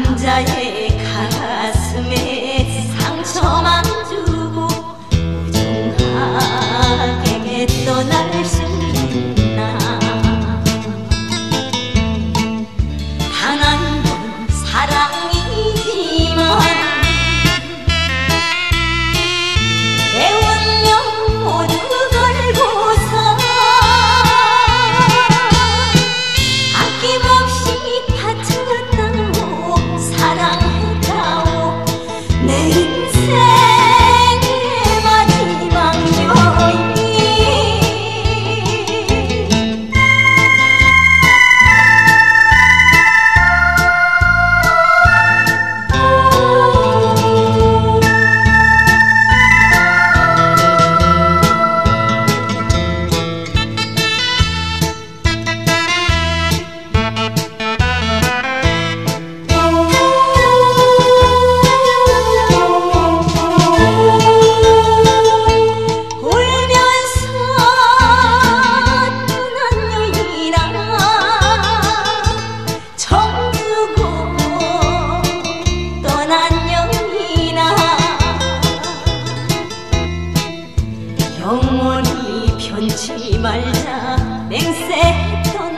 남자의 영원히 변치 말자. 맹세했던